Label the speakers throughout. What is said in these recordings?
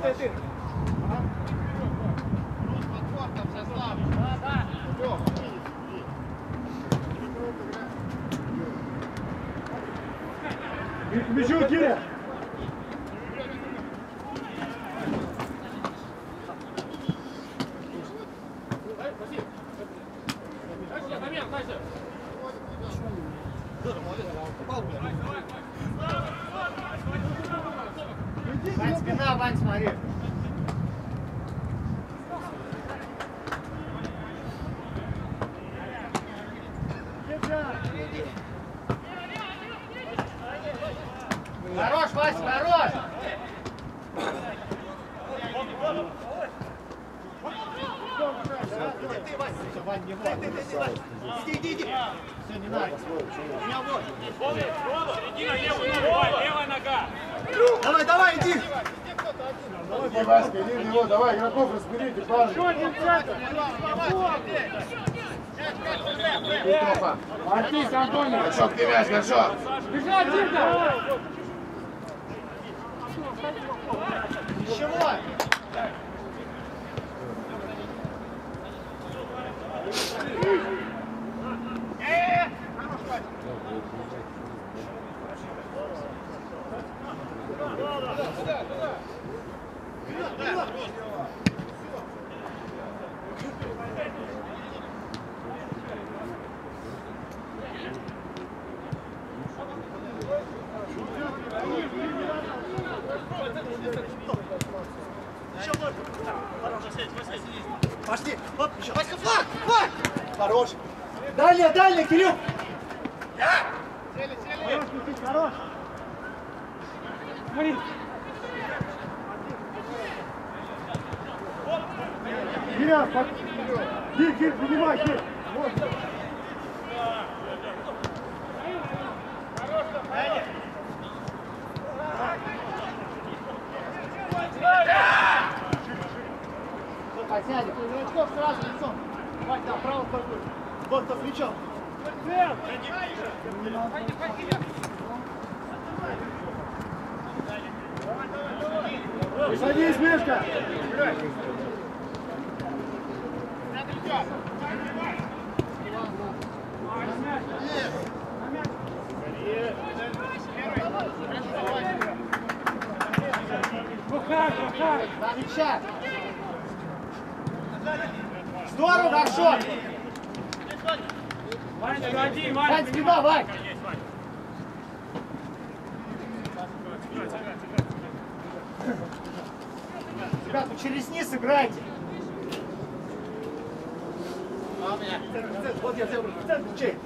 Speaker 1: стоп, ты, ты, ты. К мячу, Киря! Вань, спина, Вань, смотри. Хорош, Вася, хорош! Ты, Вася, Вань, не Вань, ты, ты, ты, Вань. Иди, иди, иди. Все, не надо. У меня вот.
Speaker 2: Середина, левая нога, левая нога!
Speaker 1: Давай, давай, иди.
Speaker 3: Иди, Васька, иди в него, давай, игроков разберите, парни. Ты, Тоха.
Speaker 1: Артист, Антоний.
Speaker 3: Горшок, ты мяч, горшок.
Speaker 1: Бежать, Димка! Ничего. Пошли. Оп, еще. Васька, флаг, флаг. Хорош. Дальше, дальше, Кирилл. Хорош, Никит, хорош. Смотри. Кирилл, под... Кир, Кир, поднимай, Кир. Вот. Посядем. Новичков сразу лицом. Вань, да, право торгуй. Вот, то плечом. Садись, Мишка. На мяча. Здорово, хорошо.
Speaker 2: Ваня, годи,
Speaker 1: Вань,
Speaker 2: Ваня!
Speaker 1: спина, Вань. Ребят, вы через низ играйте. Вот я сделаю. В центр, чей?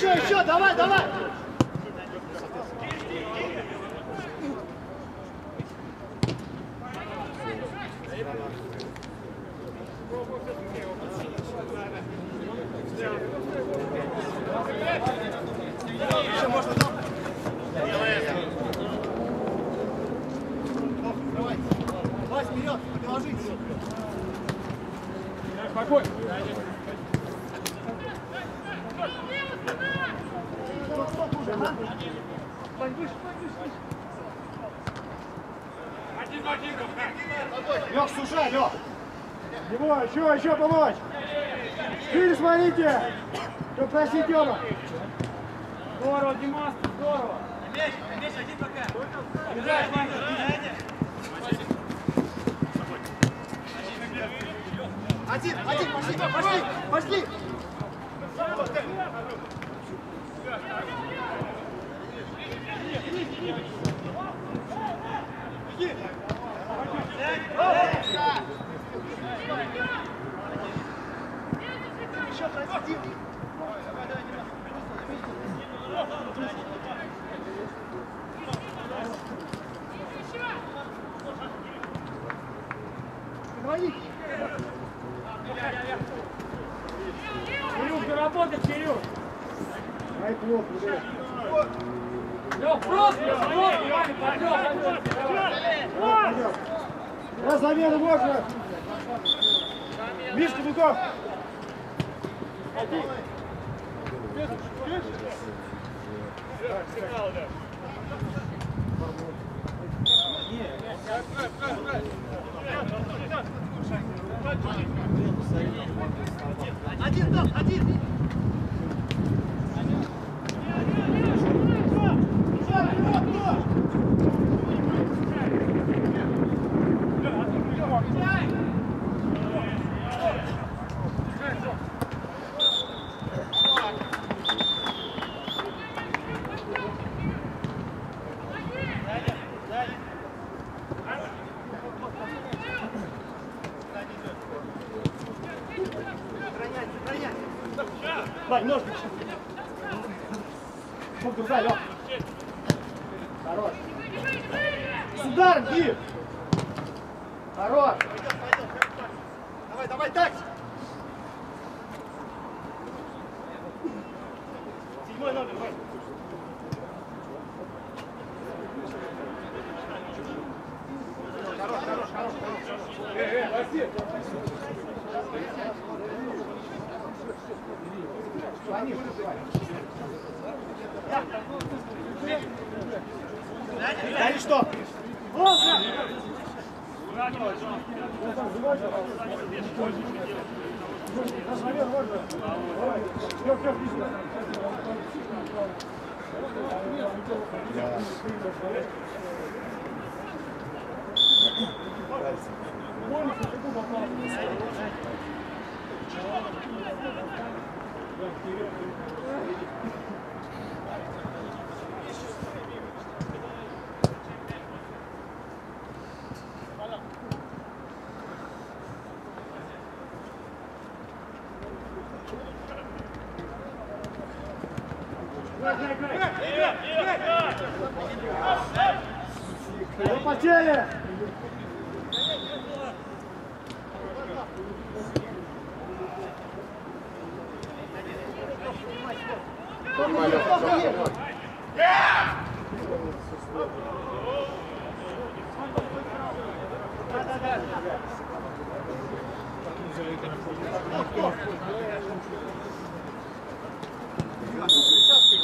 Speaker 1: Еще, еще, давай, давай! Еще можно, да? Давай, давай вперед, подложись.
Speaker 2: Спокойно.
Speaker 1: Пань, выше, пань, выше, выше.
Speaker 2: Один в один, Гаф.
Speaker 1: Лех, сужай, Лех.
Speaker 4: Его, еще, еще помочь. Шире смотрите. Что просить, Тёма?
Speaker 2: Здорово, Димас, здорово. Бежать, Ваня.
Speaker 1: Один, один, пошли, пошли, пошли. Еще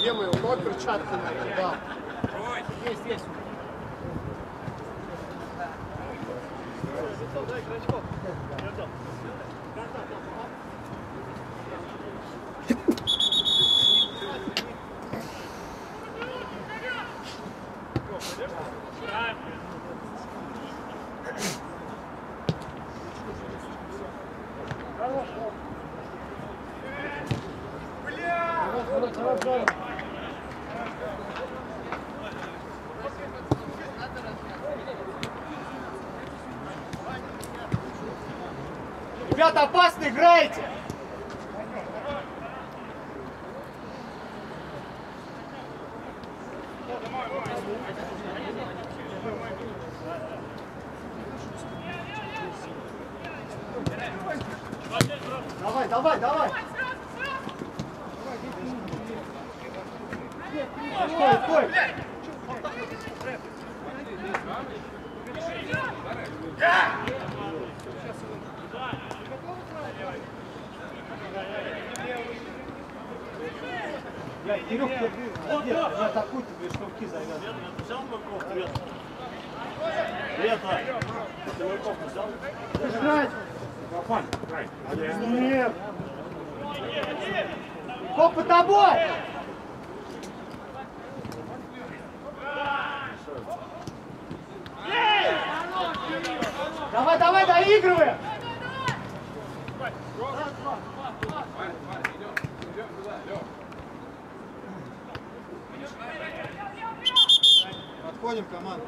Speaker 1: где мы? У кого перчатки? Да. Есть, есть. Ребята, опасно right.
Speaker 5: Подходим, команда.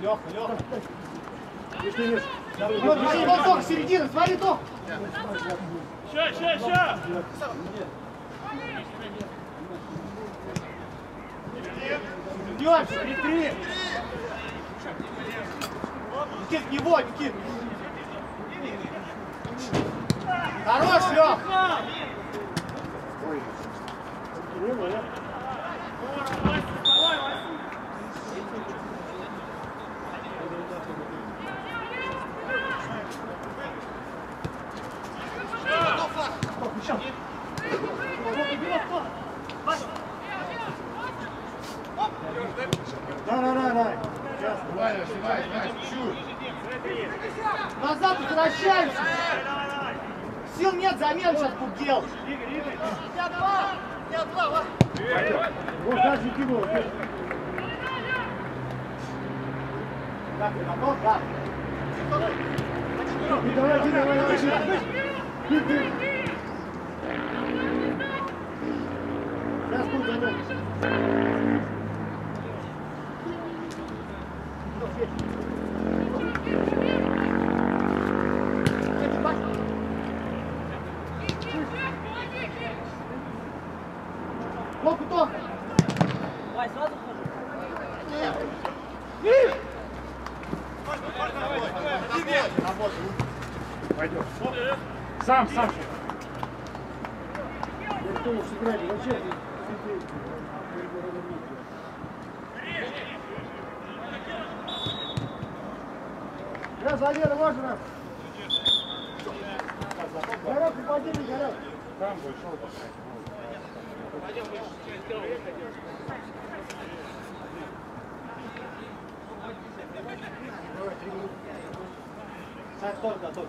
Speaker 1: Леха, Леха. Вот, смотри, вот только середина, смотри, только.
Speaker 6: Ща, ща, ща!
Speaker 1: Идем, смотри. Никит, него, Никит. Хорош, Лех.
Speaker 5: Да, да, да, да. Сейчас.
Speaker 1: Назад возвращаемся. Сил нет, замен сейчас будут делать.
Speaker 5: Вот дальше кинул.
Speaker 1: Так, ты готов? Да.
Speaker 5: Давай, давай, давай, давай. Сейчас будет замен.
Speaker 1: Локу, то.
Speaker 5: Пойдем. Сам, сам. Я кто сыграли? Вообще. Да, замена важна. Горят, нападение, горят. Там большой
Speaker 1: Сань, тоже готов,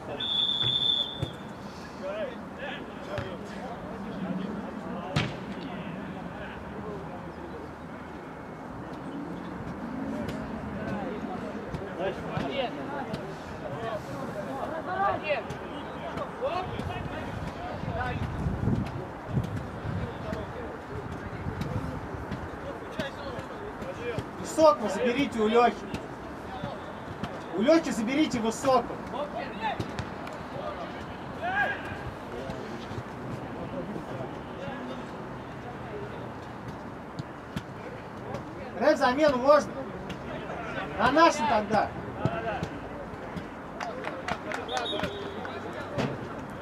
Speaker 1: Высокого заберите у Лехи. У Лехи заберите высокого. Рэп замену можно. На нашу тогда.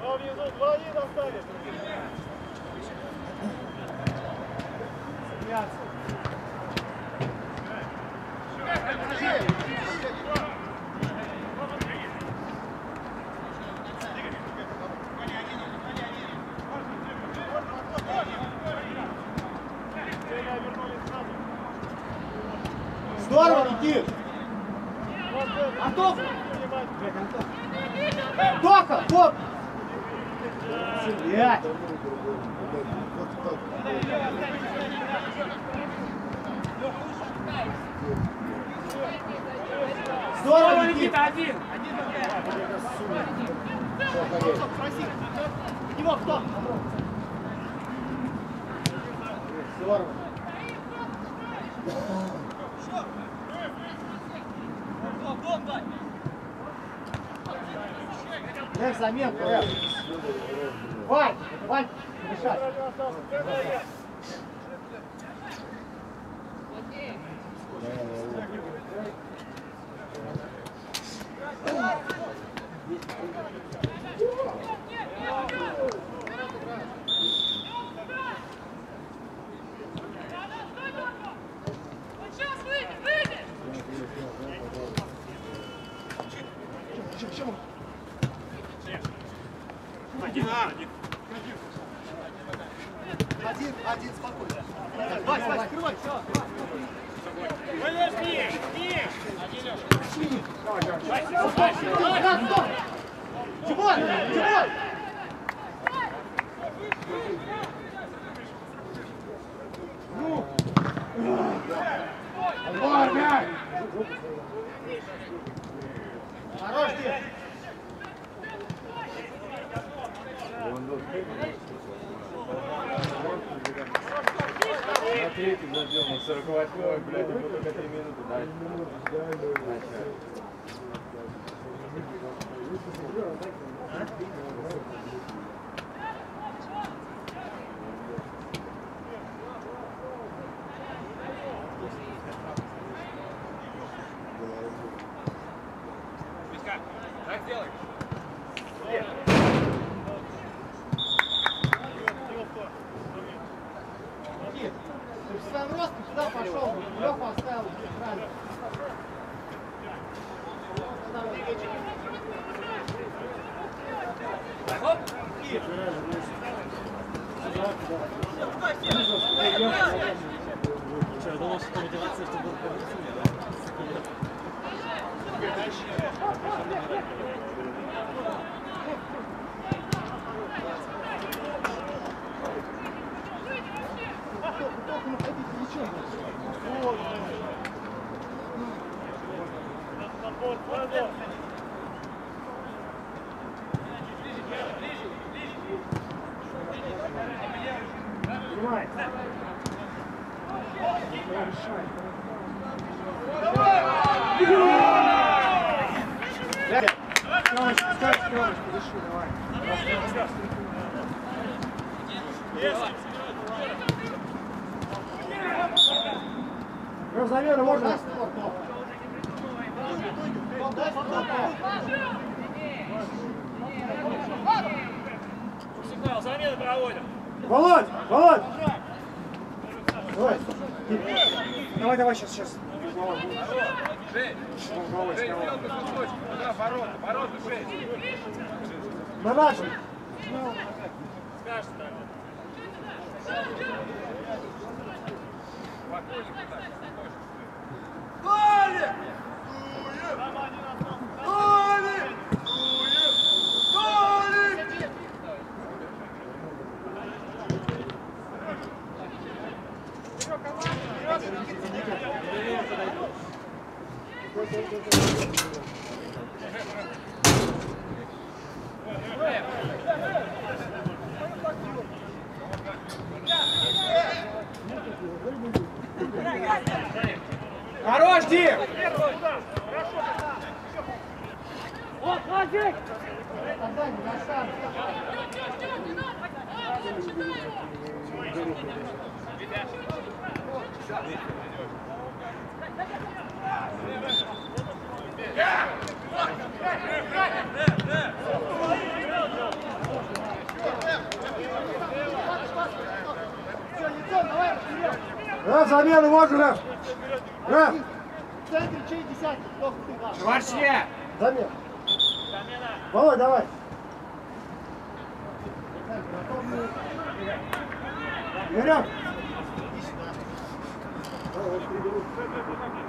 Speaker 7: Два внизу, два один оставит.
Speaker 1: Здорово, Никит. Антох. Тоха, хоп. Блядь. Здорово, Никита.
Speaker 6: один!
Speaker 1: Него кто? Здорово. Эх, заменку, эх. Вань, Вань, мешай. сейчас, сейчас. Раз, замену можно, раз. Раз.
Speaker 8: В центре чей десятки? Шварчне!
Speaker 1: Замена. Замена. Володь, давай.
Speaker 8: Вперед!
Speaker 1: Thank you.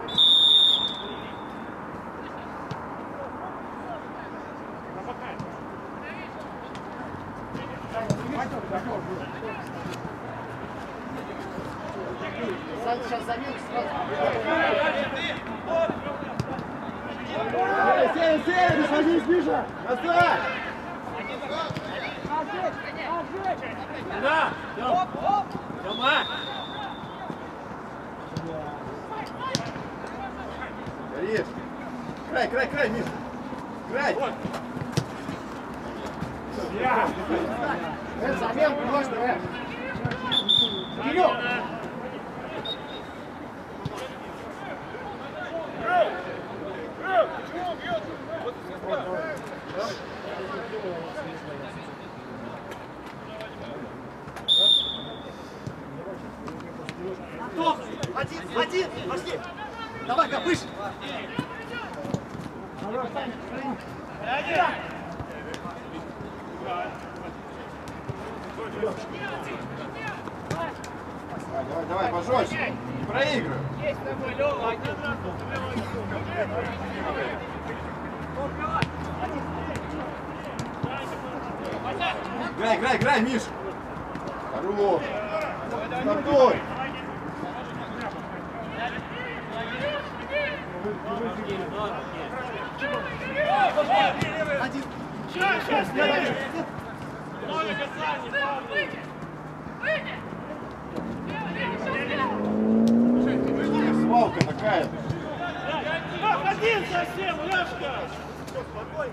Speaker 1: Играй, играй, играй, Миш! Орлов! Стартуй!
Speaker 9: Один.
Speaker 8: Сейчас, сейчас, Выйди! Выйди! Свалка
Speaker 1: такая.
Speaker 8: Один
Speaker 10: совсем,
Speaker 2: Лешка! Спокойно.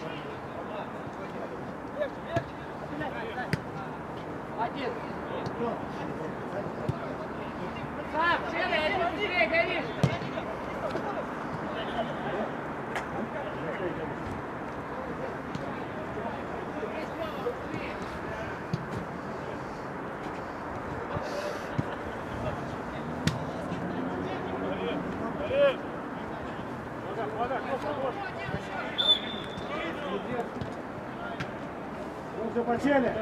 Speaker 2: Почели!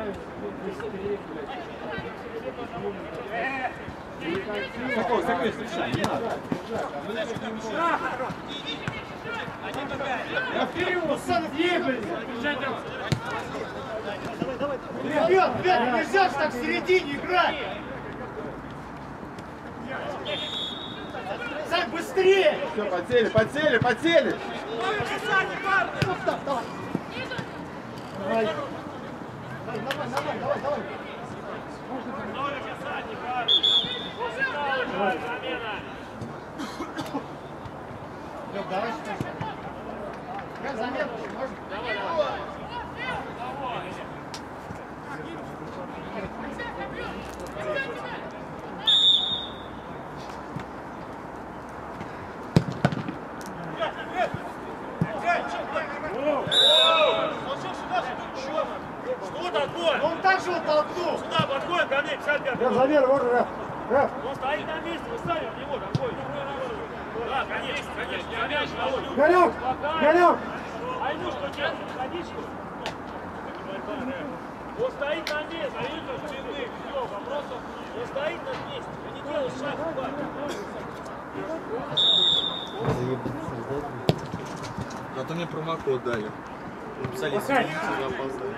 Speaker 1: Такой, такой, встречай, не надо.
Speaker 2: Я вперед, сам ебали!
Speaker 8: Ребят, ребят, нельзя же так в середине играть! Сань, быстрее!
Speaker 1: Все, потели, потели, потели!
Speaker 8: Давай.
Speaker 1: молоко дали. Написали, извините за опоздание.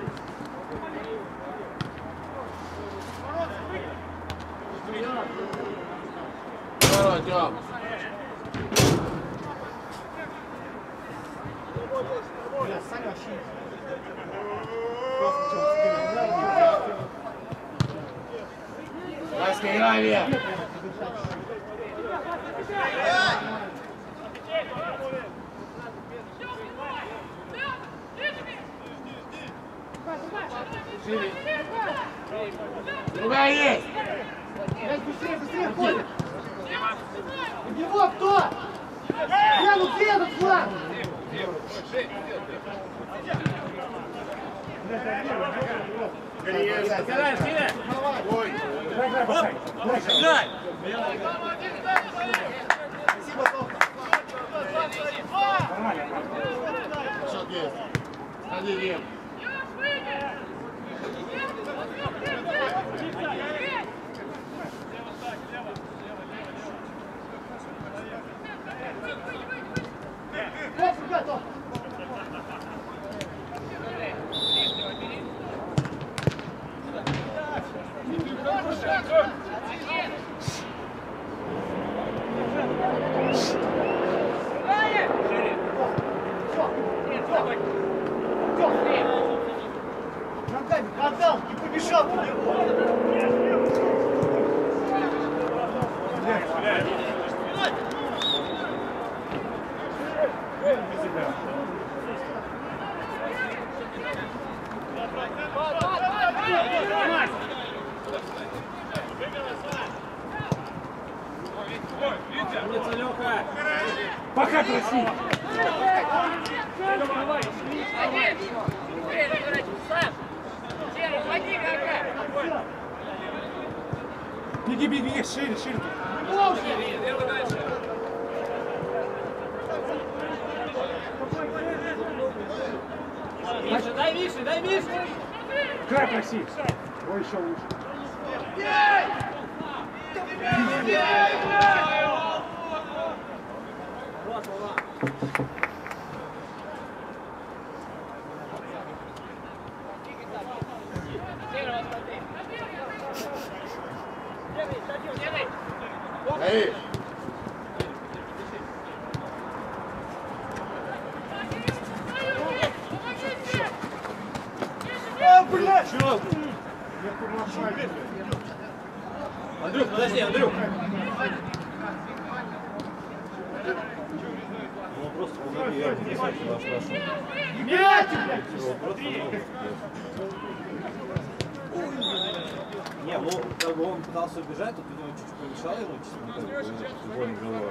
Speaker 1: момент,
Speaker 8: вот,
Speaker 1: думаю, чуть-чуть помешал ему, честно э, говоря, футбольный голова.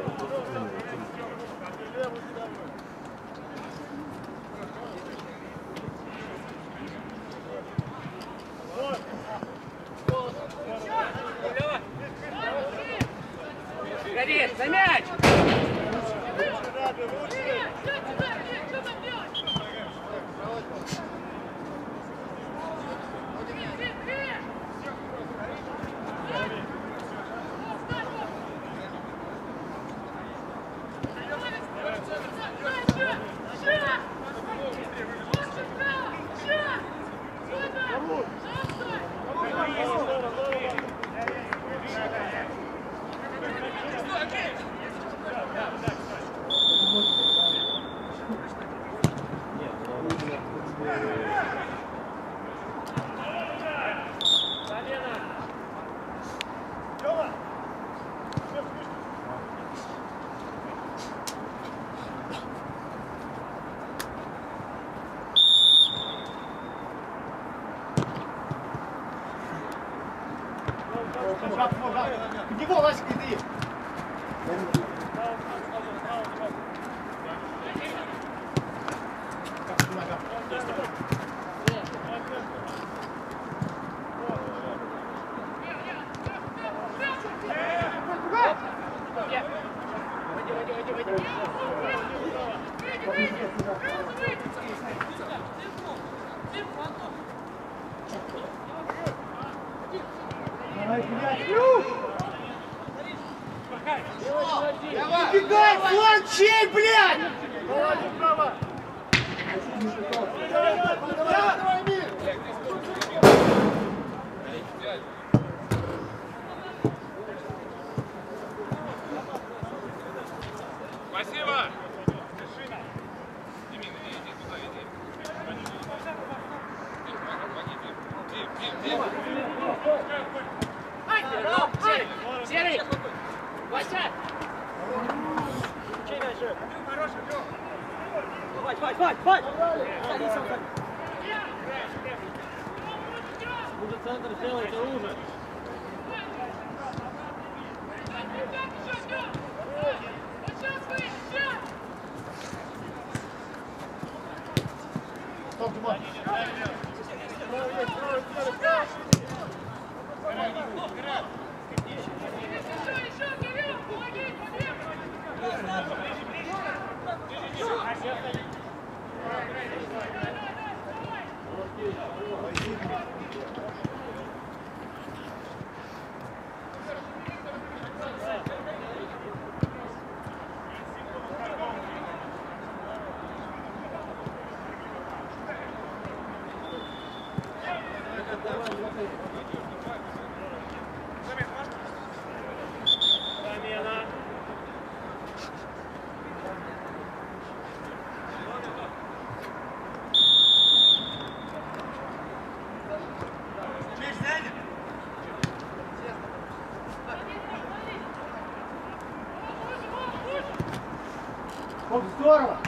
Speaker 2: Здорово!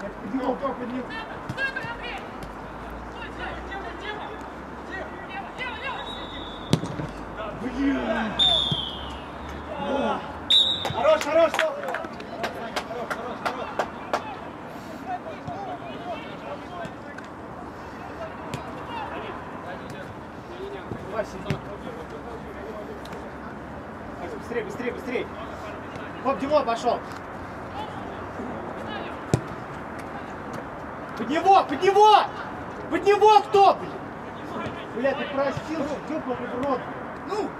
Speaker 2: Это поднимал, кто поднимал. Хорош, хорош, хорош!
Speaker 1: Быстрее, быстрее, быстрее. Хоп, Диво пошел. Под него, под него! Под него кто, блин? Бля, ты простил, ёбаный в рот. Ну!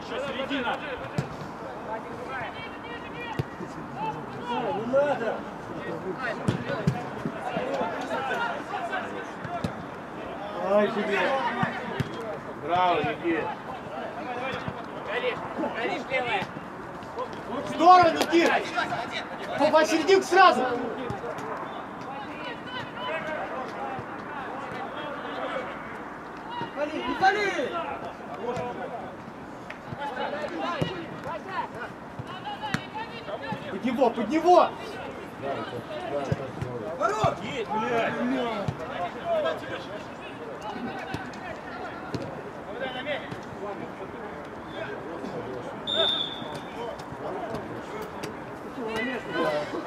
Speaker 2: Еще середина.
Speaker 11: Ай, тебе.
Speaker 3: Браво, Никит.
Speaker 12: Горишь, горишь левая.
Speaker 1: Здорово, Никит! По, по серединку сразу! Вали, не вали! Под него, под него!
Speaker 2: Есть, блядь.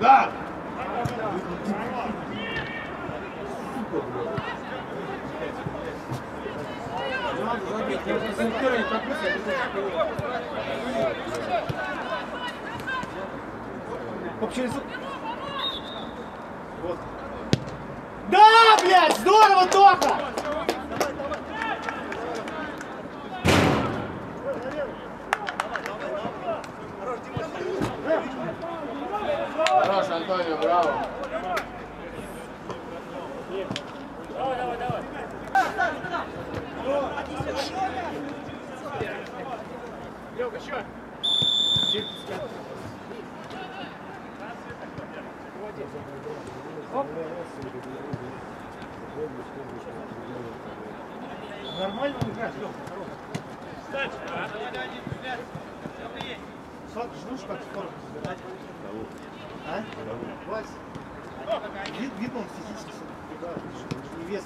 Speaker 3: Да!
Speaker 1: Хоп, через... Вот. Да, блядь, здорово, Тоха!
Speaker 3: Хорош, Антонио, браво.
Speaker 12: Лёг, еще.
Speaker 1: Нормально играешь, Лёха, здорово. Сок, ждешь, как скоро? А? Вась. Вид, видно, он физически играет, не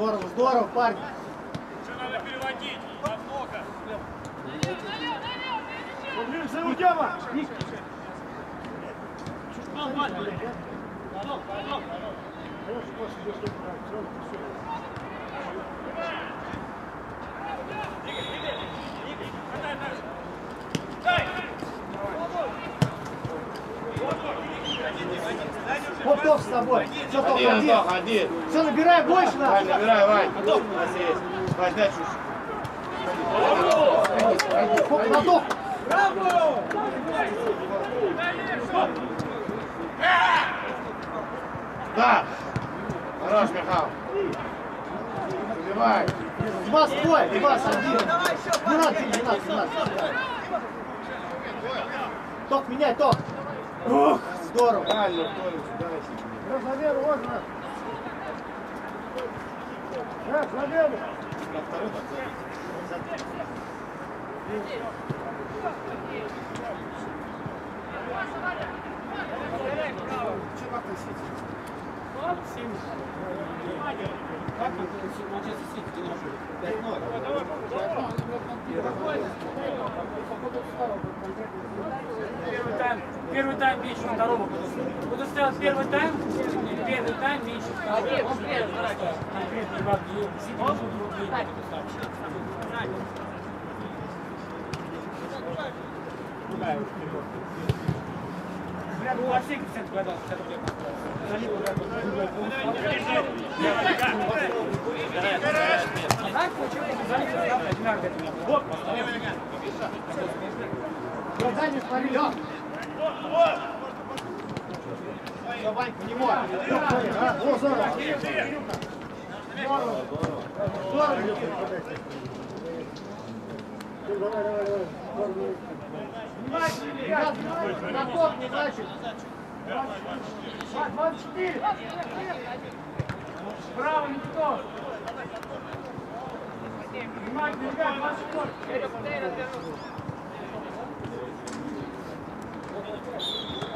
Speaker 1: Здорово, здорово, парни.
Speaker 2: Что надо переводить? Намного.
Speaker 11: Поближе, Удема!
Speaker 1: Вот Тох с тобой. Все, Тох,
Speaker 3: Один,
Speaker 1: один.
Speaker 3: Антох, один.
Speaker 1: Все, набирай больше
Speaker 3: Вань,
Speaker 1: надо.
Speaker 3: набирай, Вань. Вась есть. Вась, дай чушь.
Speaker 1: Хоп, Тох.
Speaker 2: Браво!
Speaker 5: удар! Хорош, Михал! Убивай!
Speaker 1: Димас, твой! Димас, один! Не надо, не надо, не надо. Ток, меняй, ток! Ух, здорово!
Speaker 5: Правильно, Толик, удачи.
Speaker 3: Раз на веру, вот раз. Раз на веру.
Speaker 2: Первый тайм, первый тайм меньше второго буду. Ставить первый тайм, первый тайм меньше. Второго. Конкретно друг друга буду ставить. Бля, ну во всех 50 годах 50 рублей Залил вот так вот, другой пункт. А так получилось, залил, ставлю, одинаково это Вот,
Speaker 1: Глаза не смотри, Лёг! Все, Ванька, не мой!
Speaker 3: А, о, здорово.
Speaker 1: Здорово, Никита!
Speaker 3: Давай, давай, давай. Здорово.
Speaker 1: Внимательно, ребят! На топ не значит!
Speaker 3: А, 24.
Speaker 2: Браво, Никитос! Внимательно, ребят, 24!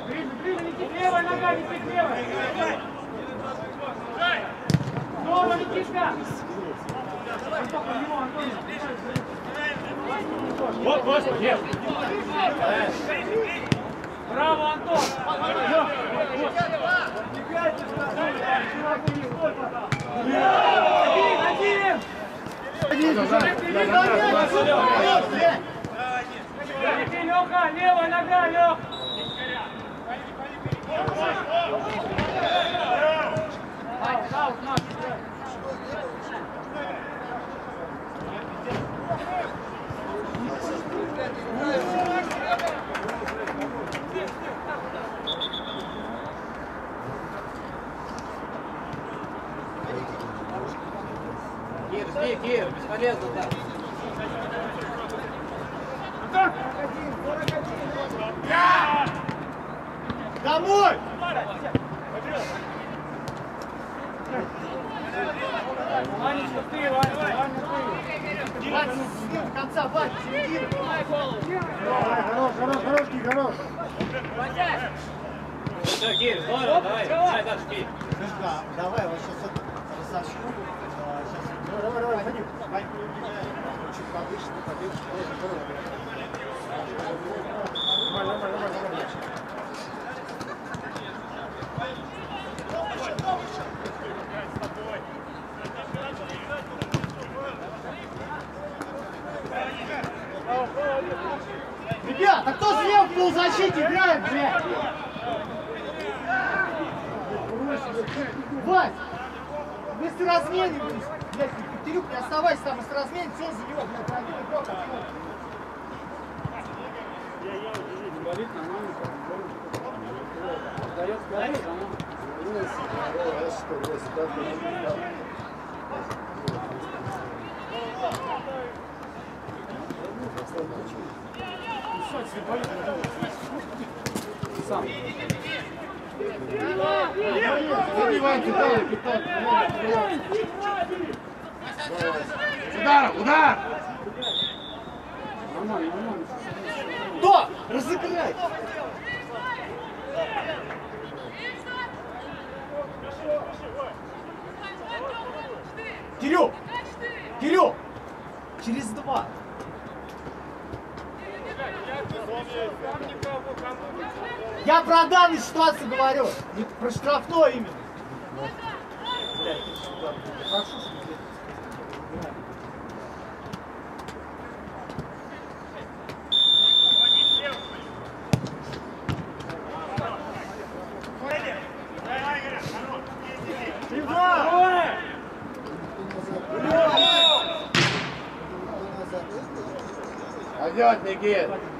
Speaker 2: Ближе, ближе, Никит, левая нога, Никит, левая! Здорово, Никитка! Антон, по нему, Антон!
Speaker 6: Вот, вот, нет.
Speaker 2: Браво, Антон! Один, один! Леха, левая нога, Лех! Аут, аут, наш.
Speaker 13: Кир, жди, Кир, бесполезно так.
Speaker 1: Домой!
Speaker 2: Ванечка, ты, Ваня, Ваня, ты.
Speaker 1: Вань, середина, конца, Вань, середина!
Speaker 3: Давай, хорош, хорош, хорош, Ки, хорош.
Speaker 13: Все, Кир, здорово, давай, давай дальше, Кир.
Speaker 1: Давай, вот сейчас разошу. Сейчас
Speaker 3: Давай, давай, давай.
Speaker 1: Вань, чуть повыше, повыше.
Speaker 3: Давай, давай, давай, давай.
Speaker 1: Ребят, а кто слева полузащите играет, блядь? Вась! Вместо размене, блядь, Катерюк, не оставайся там, вместо размене, все за него, блядь, один игрок, а ты
Speaker 5: Иди, Вань, кидай, кидай. Удар, удар!
Speaker 1: Кто? Разыграй! Кирюк! Кирюк! Через два! Я про данную ситуацию говорю, не про штрафной именно.
Speaker 5: Пойдет, Никит.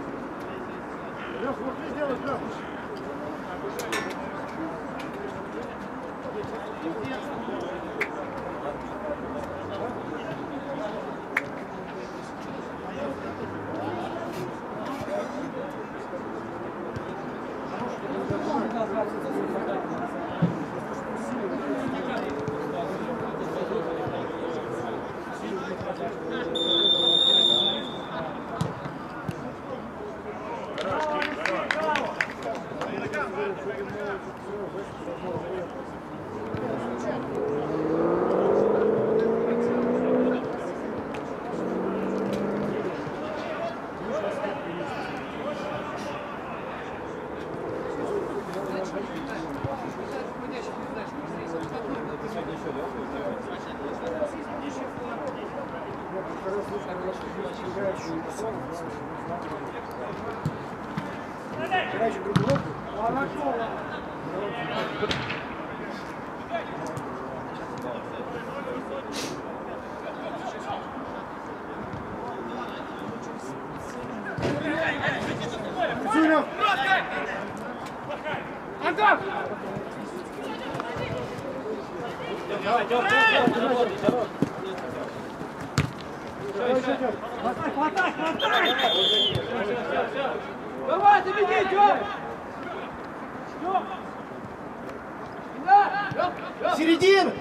Speaker 8: Середина!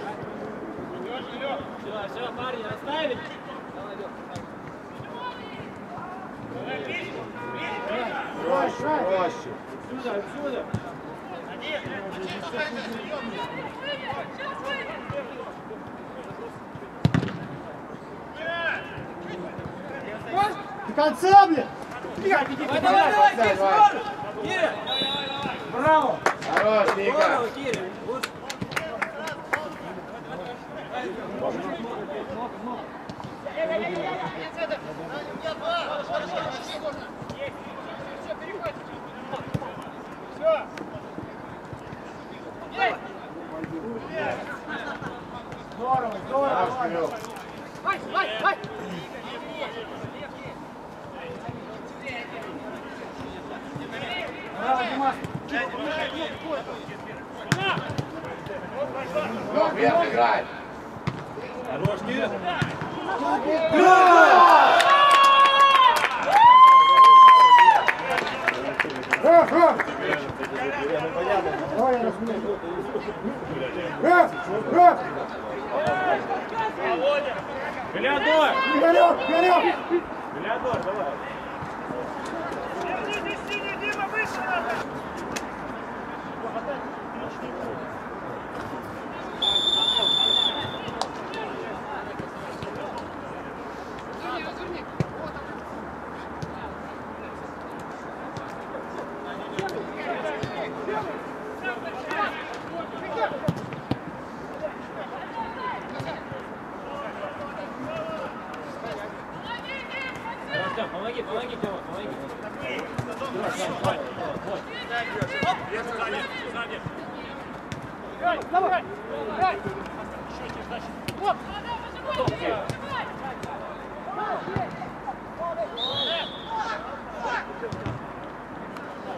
Speaker 14: Все, все, парни, расставили.
Speaker 3: Проще.
Speaker 2: Сюда, сюда.
Speaker 8: До конца, блин!
Speaker 2: Давай, давай, давай, Кир, скоро! Кир!
Speaker 1: Браво!
Speaker 3: Хорош, Ника.
Speaker 14: Здорово, Киря. Лучше.
Speaker 1: Здорово, здорово!
Speaker 3: Наш вперед.
Speaker 1: Браво, Димас!
Speaker 3: Лёх, вверх играй.
Speaker 14: Хорош, Киря.
Speaker 1: Раф, Раф! Давай я разменяю. Раф! Раф!
Speaker 15: Леонор!
Speaker 1: Игорек, Игорек!
Speaker 15: Леонор, давай. Thank you.
Speaker 14: Артем, помоги, помоги, Тёма, помоги.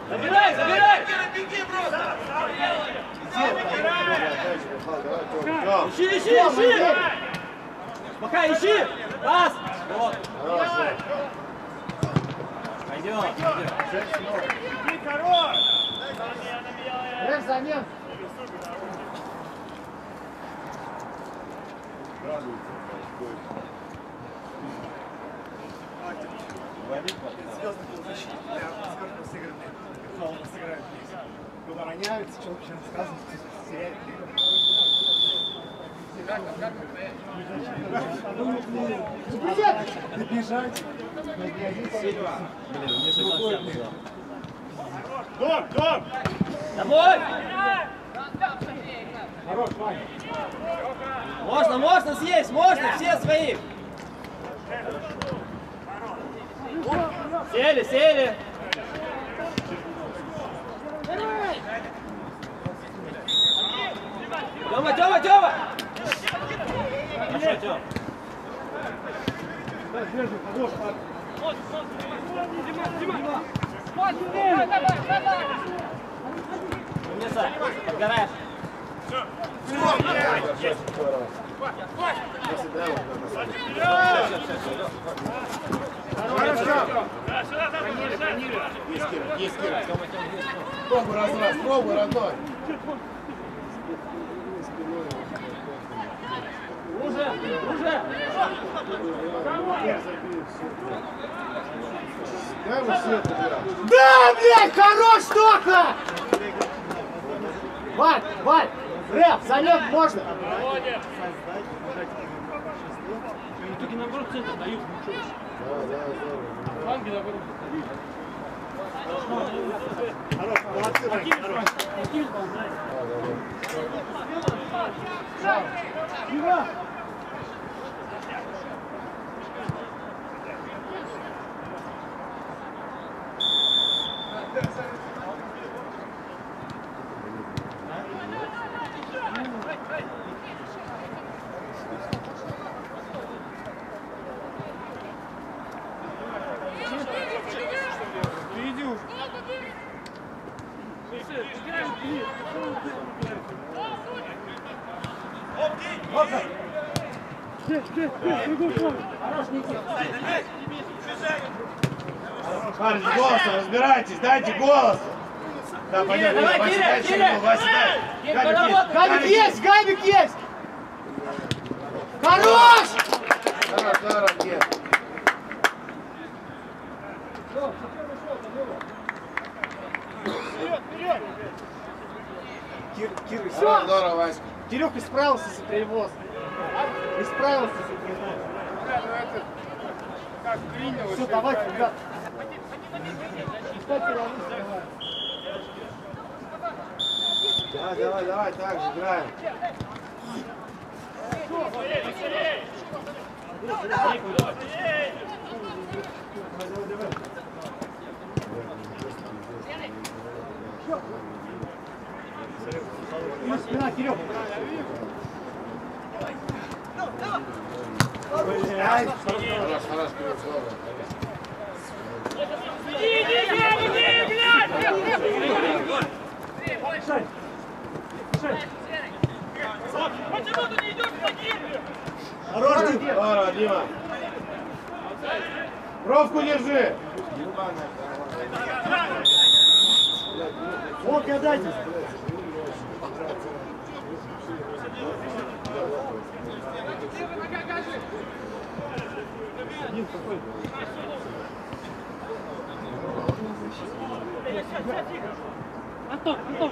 Speaker 2: Забирай, забирай!
Speaker 3: Давай, Тём.
Speaker 2: Ищи, ищи, ищи! Пока ищи! Пас! Вот.
Speaker 3: Хорош, Жень.
Speaker 14: Пойдем, пойдем.
Speaker 8: Реф, замен!
Speaker 1: Когда роняются, что вообще рассказывать, теряет. Добежать.
Speaker 15: Дом, дом!
Speaker 2: Домой!
Speaker 1: Хорош, Ваня.
Speaker 2: Можно, можно съесть, можно, все свои! Сели, сели! Тёма, Тёма, Тёма!
Speaker 14: Хорошо, Тём.
Speaker 1: Да, свежий, хорош, Ваня.
Speaker 14: Умница, подгораешь.
Speaker 3: Есть Кира. Пробуй раз, раз, пробуй, родной.
Speaker 2: Уже, уже.
Speaker 1: Да, блядь, хорош только! Вань, Вань, Рэп, залет можно?
Speaker 2: Только наоборот центр дают. Фланги наоборот. Акимов, Акимов, да.
Speaker 3: Парни, голосом разбирайтесь, дайте голос. Да, Вася, Вася.
Speaker 2: Киря,
Speaker 3: Габик есть.
Speaker 1: Габик есть! Хорош!
Speaker 3: Здорово, здорово, Кир.
Speaker 1: Кир, Кир,
Speaker 3: Здорово, здорово, Васька.
Speaker 1: Кирюха справился с перевозом. Исправился с перевозом. Все, давайте, ребят.
Speaker 3: Давай, давай, давай, так же играем.
Speaker 1: Спина, Кирюха.
Speaker 3: Хорош, хорош, Кирилл, здорово.
Speaker 1: Хорош, Дим.
Speaker 3: Здорово, Дима. Бровку держи.
Speaker 1: Вот, дайте.
Speaker 2: Антон, Антон.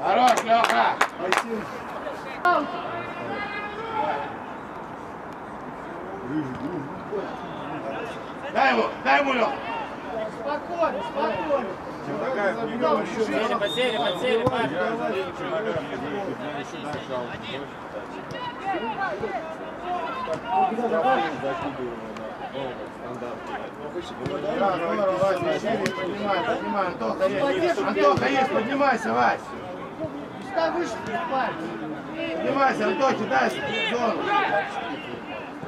Speaker 3: Хорош, Леха. Дай ему, дай ему, Леха.
Speaker 1: Спокойно, спокойно.
Speaker 2: Подсели, подсели, подсели, парни.
Speaker 3: Поднимай, Антоха есть. Поднимайся, Вась.
Speaker 1: Сюда выше.
Speaker 3: Поднимайся, Антохи, дай зону.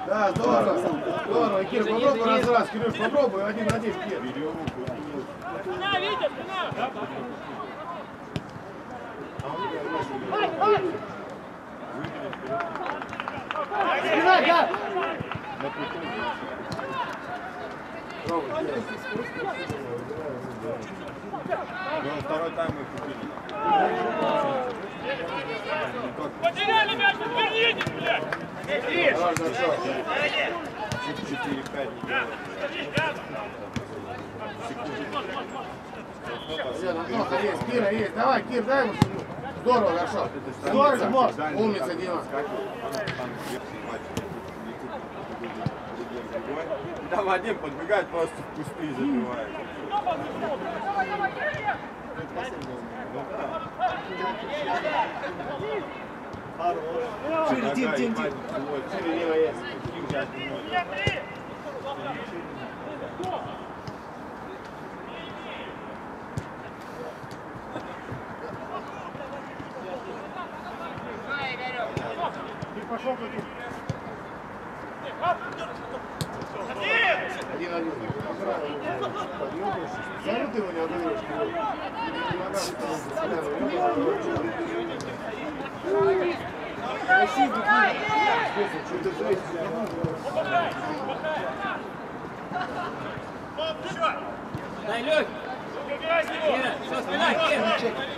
Speaker 3: Да, здорово. Здорово. Кир, попробуй раз раз, Кирюш, попробуй один на один, Кир.
Speaker 1: Спина, да.
Speaker 8: Второй тайм мы купили.
Speaker 6: Потеряли мяч, вернитесь, блядь!
Speaker 3: Хорош, зашел.
Speaker 8: 4-5 не делаем.
Speaker 3: Все, Антоха есть, Кира есть. Давай, Кир, дай ему сюда. Здорово, хорошо.
Speaker 1: Здорово, Тимур.
Speaker 3: Умница, Дима.
Speaker 8: Там один подбегает, просто в кусты забивает.
Speaker 1: Шире, Дим, Дим, Дим.
Speaker 3: Шире лево есть.
Speaker 8: Ты пошел туда.
Speaker 3: Один-один. Подъебываешься. Зачем ты его не отдаешь? Не ногами там, Спасибо, Что ты жесть?
Speaker 2: Дай, Лёх! Кира, все, спина, Кира!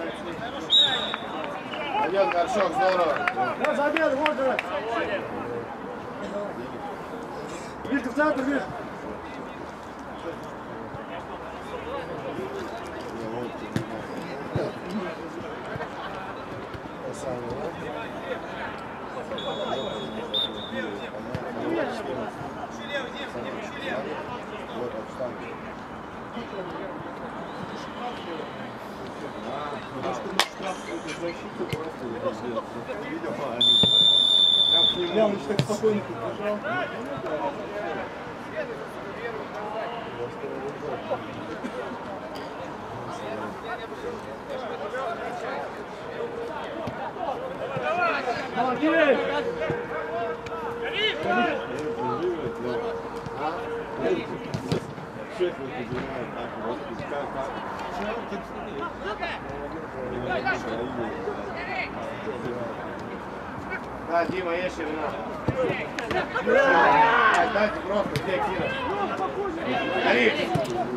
Speaker 3: Пойдет горшок, здорово.
Speaker 8: Да, забег, вот давай. Видишь, ты в центр, видишь?
Speaker 3: Вот, отстань.
Speaker 1: Прям так спокойно подбежал.
Speaker 8: Молодец!
Speaker 3: Да, Дима, ешь вина. Ай, Дайте просто, где Кира? Ариф,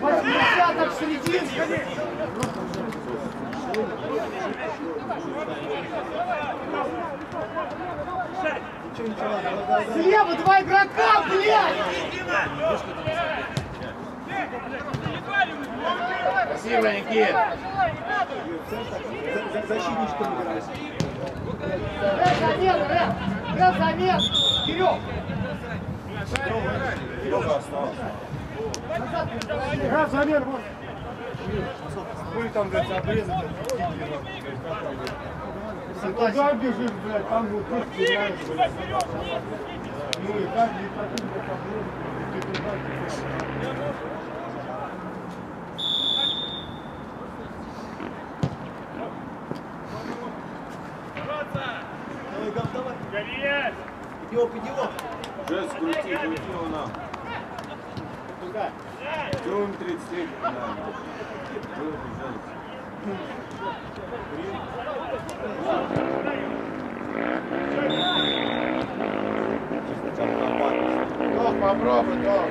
Speaker 1: 80 так в серединке. Слева два игрока, блядь!
Speaker 3: Спасибо, Никит.
Speaker 1: Защитничком играть. Рэп, замена, рэп! Рэп, замена! Вперед!
Speaker 8: Раз, замер, вот.
Speaker 3: Были там, блядь, обрезаны.
Speaker 8: Куда бежишь, блядь, там вот ты стреляешь, блядь. Ну и как, и таким вот обрезан, ты туда,
Speaker 16: Горец!
Speaker 1: Идем, идем!
Speaker 17: Жест, крути, крути его нам.
Speaker 1: Туда.
Speaker 17: Делаем 33. Да. Делаем, жест.
Speaker 3: Тох, попробуй, Тох.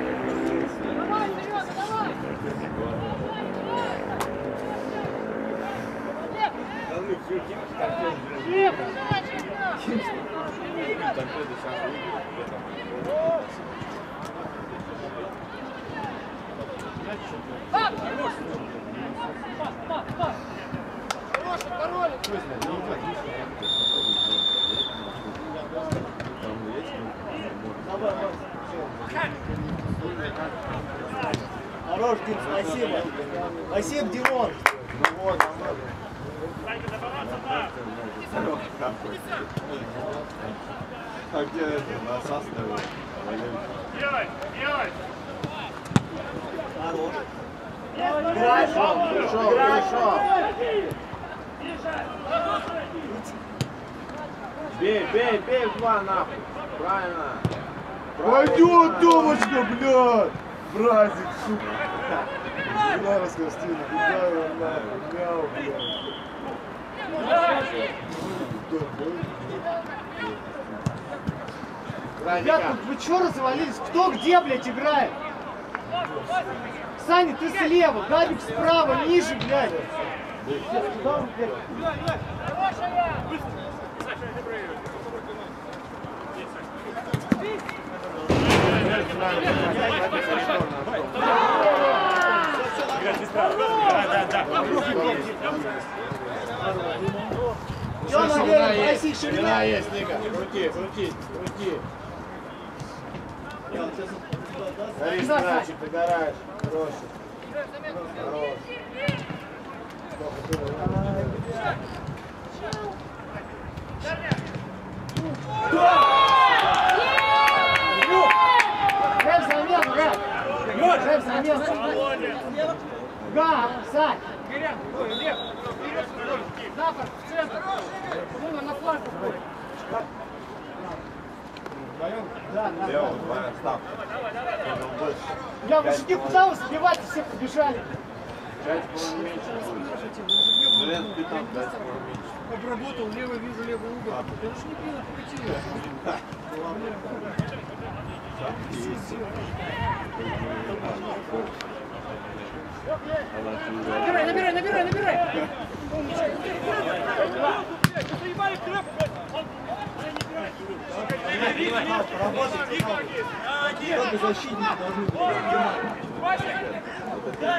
Speaker 1: Хорош, Дим, спасибо. Спасибо, Димон.
Speaker 3: Ну вот.
Speaker 17: А где это? На составе.
Speaker 16: Делай, делай!
Speaker 1: Хорош. Хорошо,
Speaker 3: Хорошо, хорошо.
Speaker 17: Бей, бей, бей в два нахуй. Правильно.
Speaker 3: Пойдет, Домочка, блядь! Бразик, сука. Куда его нахуй? Мяу, блядь.
Speaker 1: Ребят, вы что развалились? Кто где, блядь, играет? Саня, ты слева, Габик справа, ниже, блядь. Куда вы, блядь? Всё,
Speaker 3: Ширина
Speaker 1: наверное,
Speaker 3: есть,
Speaker 1: проси,
Speaker 3: ширина
Speaker 1: ширина.
Speaker 3: есть, Ника. Крути, крути, крути. Гори спиначек, догораешь. Хороший. Хорош. Сколько ты его-
Speaker 1: Рэп замену, рэп! Рэп замену! Га, Сань! Запад, в центр! Дима, на фланг уходит. Да, да,
Speaker 8: Лево,
Speaker 1: да.
Speaker 8: двоя, став.
Speaker 1: Я, мужики, куда вы сбивать? Все побежали.
Speaker 3: Обработал, левый вижу, левый угол. Я же не пил, покатил.
Speaker 2: Набирай, набирай, набирай, набирай.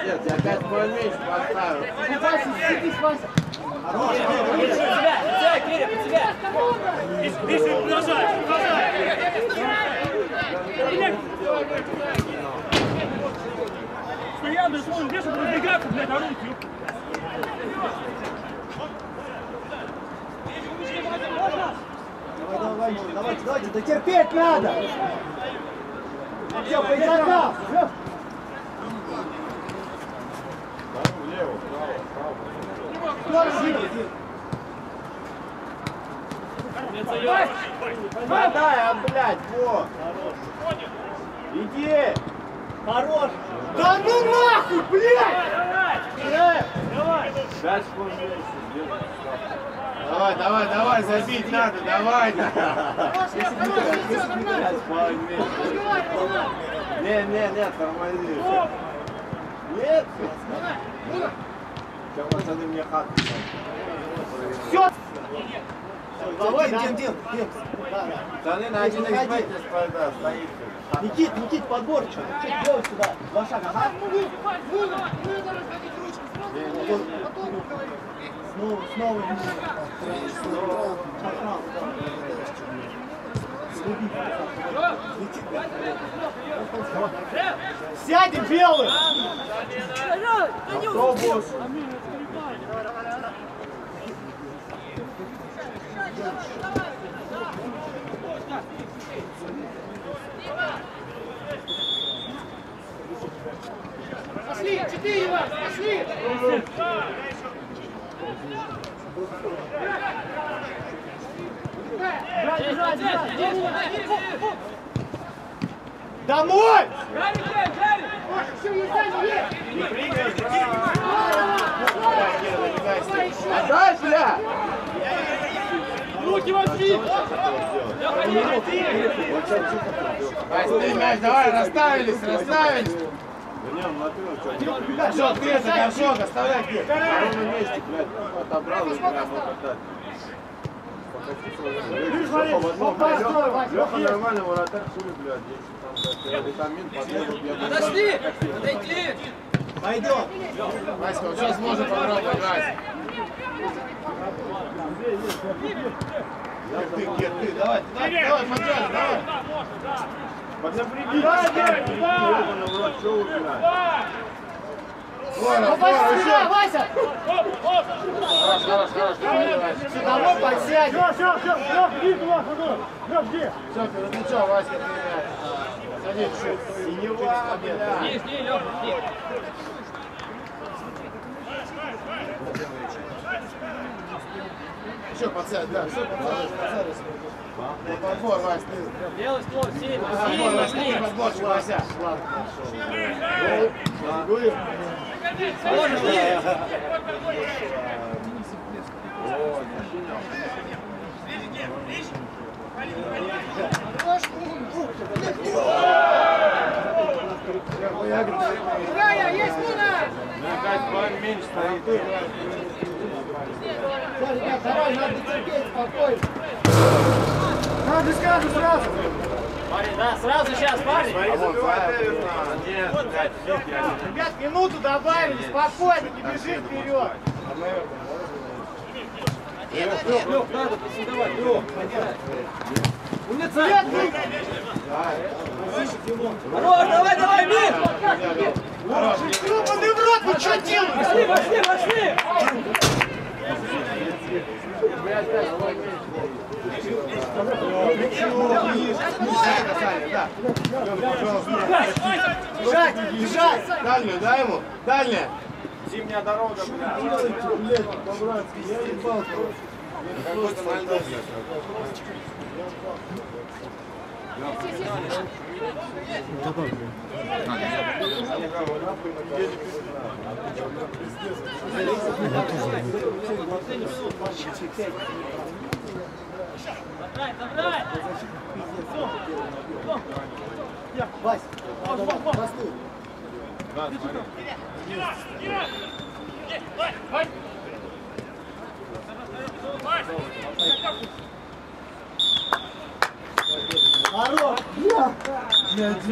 Speaker 8: Нет, я пять с половиной меньше поставил.
Speaker 1: Ну, Вася, сидись, Вася.
Speaker 13: Киря, под себя, под себя, Киря, под себя.
Speaker 6: Если продолжай, продолжай. Постоянно где чтобы разбегаться, блядь, орут, ёпта.
Speaker 1: Давай, давай, давайте, давайте, да терпеть надо. Все, по игрокам. Всё.
Speaker 8: Влево, вправо, вправо.
Speaker 1: Кто сидит?
Speaker 8: Подай, а, блядь, вот. Иди.
Speaker 1: Хорош. Да ну нахуй, блядь!
Speaker 8: Меньше. сделай.
Speaker 3: Давай, давай, давай, забить надо, давай.
Speaker 8: Не, не, нет, тормози. Нет. Сейчас пацаны мне хату.
Speaker 1: Все. Давай, Дим, Дим, Дим. Да, да.
Speaker 8: Пацаны на один да, стоит.
Speaker 1: Никит, Никит, подбор, что? Что делать сюда? Два шага, ага. Снова, снова. Охрана, да. Сядем, белый!
Speaker 8: Автобус.
Speaker 2: Пошли, вас, пошли.
Speaker 1: Бежать, бежать, бежать! Домой!
Speaker 2: Все, есть, есть.
Speaker 3: Отдай, бля!
Speaker 6: Руки возьми!
Speaker 3: Вась, ты мяч, давай, расставились, расставились. Горшок, открыто, горшок, оставляй где.
Speaker 8: На месте, блядь, отобрал и прямо отдать. Леха нормальный вратарь, хули, блядь, если там, блядь, витамин потребует, я
Speaker 13: Подожди, подойди.
Speaker 1: Пойдем.
Speaker 3: Васька, вот сейчас можно попробовать, Вась. Ты, Кир, ты, давай, давай, давай, поджали, давай.
Speaker 8: Поднапряги, ебаный в рот, чё вы, блядь?
Speaker 3: Здорово,
Speaker 1: Попади
Speaker 3: здорово,
Speaker 1: сюда. Вася!
Speaker 3: Хорош, хорош, хорош, Вася.
Speaker 1: Домой подсядь!
Speaker 6: Все, все, все, все, иди туда, Федор. Лёш, где?
Speaker 3: Все, перед мячом, Васька, ты. Садись, чуть.
Speaker 8: Синева, блядь.
Speaker 13: Жди, жди, Лёха, жди.
Speaker 3: Еще подсядь, да, все, подсядь, подсядь. Подбор, Вась, ты.
Speaker 13: Делай ствол, сильно,
Speaker 3: Подбор,
Speaker 13: сильно,
Speaker 3: Вась, ты
Speaker 13: сильно.
Speaker 3: подборчик, Вася.
Speaker 13: Сложно, жди.
Speaker 2: Рая, есть муна.
Speaker 8: Половиной меньше стоит.
Speaker 1: Все, ребят, давай, надо терпеть, спокойно. Надо сразу, сразу.
Speaker 13: Парень, да, сразу сейчас, парень.
Speaker 8: Смотри, забивай
Speaker 1: Ребят, минуту добавили, спокойно, не бежи вперед.
Speaker 13: Лёх, надо прессинговать, Лёх. Умница.
Speaker 1: Ну,
Speaker 13: Хорош, давай, давай, бей.
Speaker 1: ёбаный в рот, вы что делаете?
Speaker 13: Пошли, пошли, пошли.
Speaker 1: Бежать, бежать!
Speaker 3: Дальнюю, дай ему, дальняя.
Speaker 8: Зимняя дорога, блядь.
Speaker 5: Я ебал просто.
Speaker 8: Какой-то мальдов.
Speaker 13: Забрать, забрать!
Speaker 1: Вась, постой. Хорош!
Speaker 6: Блядь,